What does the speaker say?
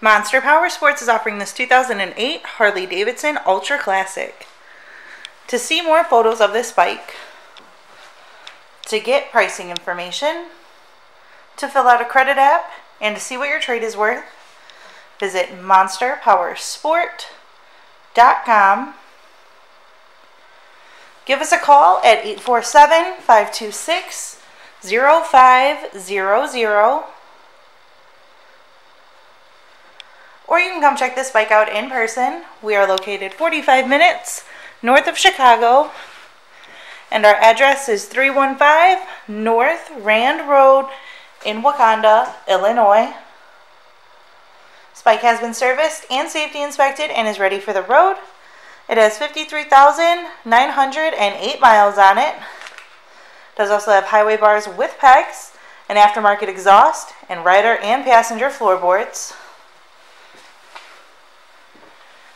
Monster Power Sports is offering this 2008 Harley Davidson Ultra Classic. To see more photos of this bike, to get pricing information, to fill out a credit app, and to see what your trade is worth, visit monsterpowersport.com. Give us a call at 847 526 0500 or you can come check this bike out in person. We are located 45 minutes north of Chicago, and our address is 315 North Rand Road in Wauconda, Illinois. This bike has been serviced and safety inspected and is ready for the road. It has 53,908 miles on it. Does also have highway bars with pegs, an aftermarket exhaust, and rider and passenger floorboards.